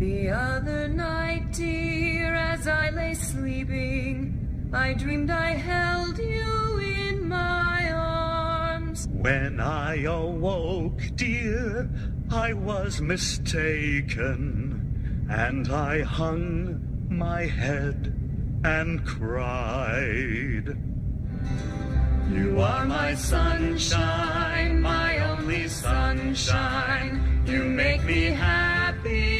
The other night, dear, as I lay sleeping, I dreamed I held you in my arms. When I awoke, dear, I was mistaken, and I hung my head and cried. You are my sunshine, my only sunshine. You make me happy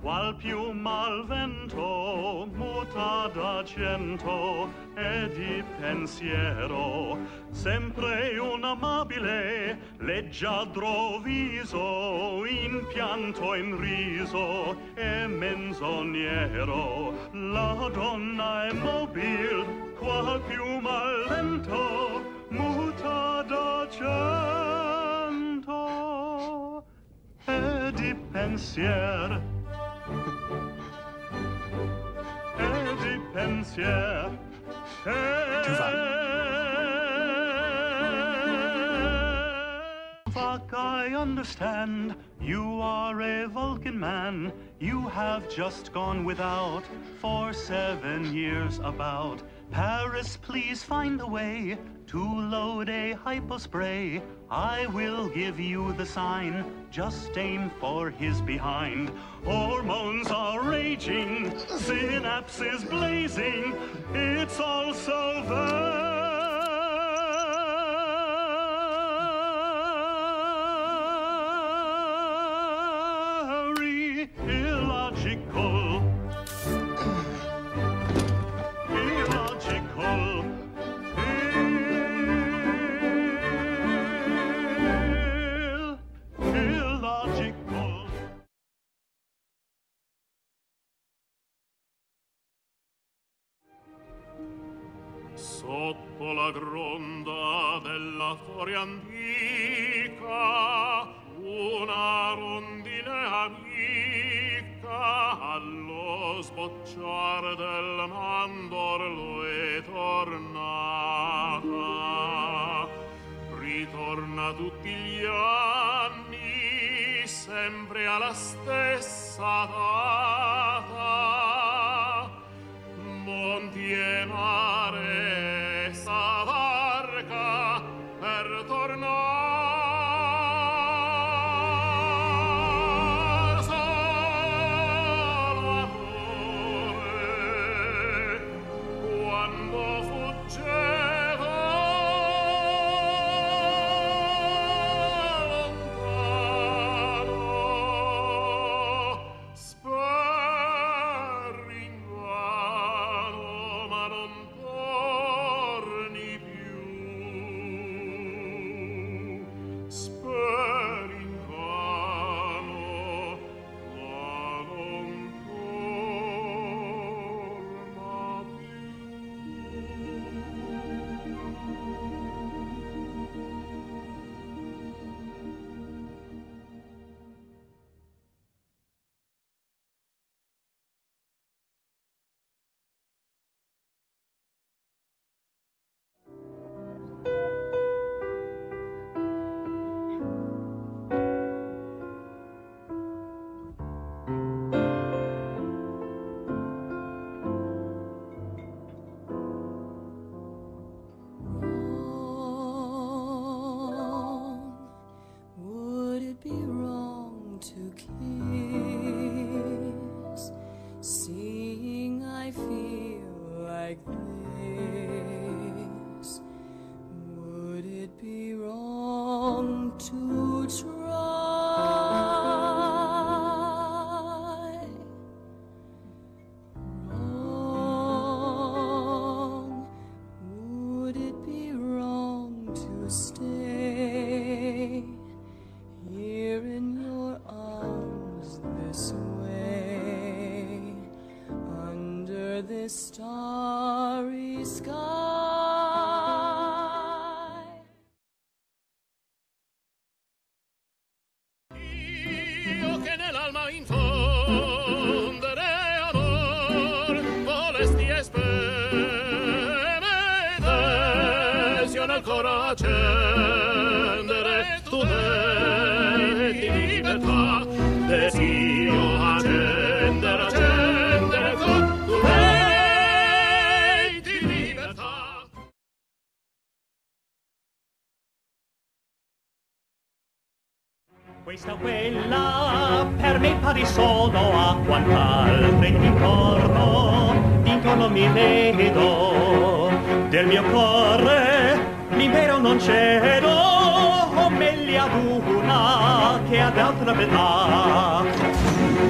qual piuma al vento, muta d'argento e di pensiero, sempre un amabile, leggiadro viso, in pianto in riso e menzognero. La donna è mobil, qual piuma al vento, muta d'argento e di pensier Tuvok, I understand you are a Vulcan man. You have just gone without for seven years about. Paris, please find a way to load a hypospray. I will give you the sign. Just aim for his behind. Hormones are raging, synapses blazing. It's all so la gronda della furia antica una rondine amica allo sbocciar del mandorlo è tornata. Ritorna tutti gli anni sempre alla stessa data starry sky? Io che nell'alma infondere amor volesti esprimere io nel coro accendere tu di libertà Questa o quella per me pari sono a quant'altre intorno, intorno mi vedo del mio cuore l'impero non cedo, o meglio ad una che ad altra metà.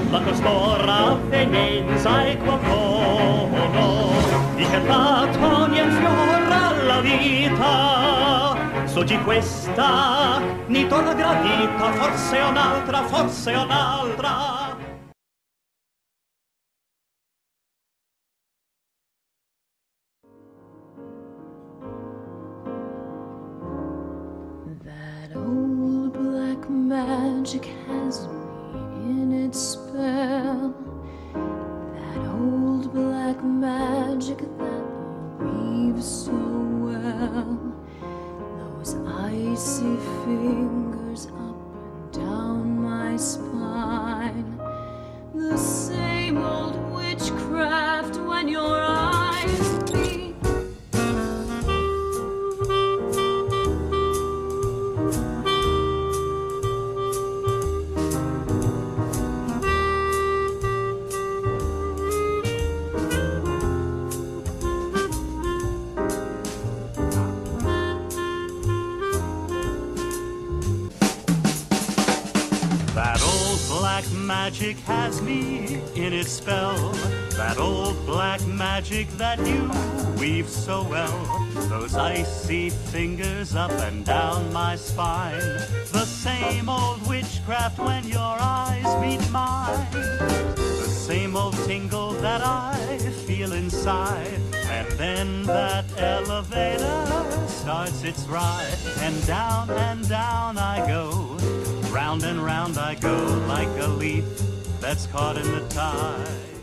La costora avvenenza e qualcuno di che fatto mi infiora la vita Soggi questa, ni torna gradita, forse un'altra, forse un'altra. That old black magic has me in its spell. That old black magic that you weave so well. Icy fingers up and down my spine. The same old witchcraft when your That old black magic has me in its spell. That old black magic that you weave so well. Those icy fingers up and down my spine. The same old witchcraft when your eyes meet mine. The same old tingle that I feel inside. And then that elevator starts its ride, and down and down I go. Round and round I go like a leaf that's caught in the tide.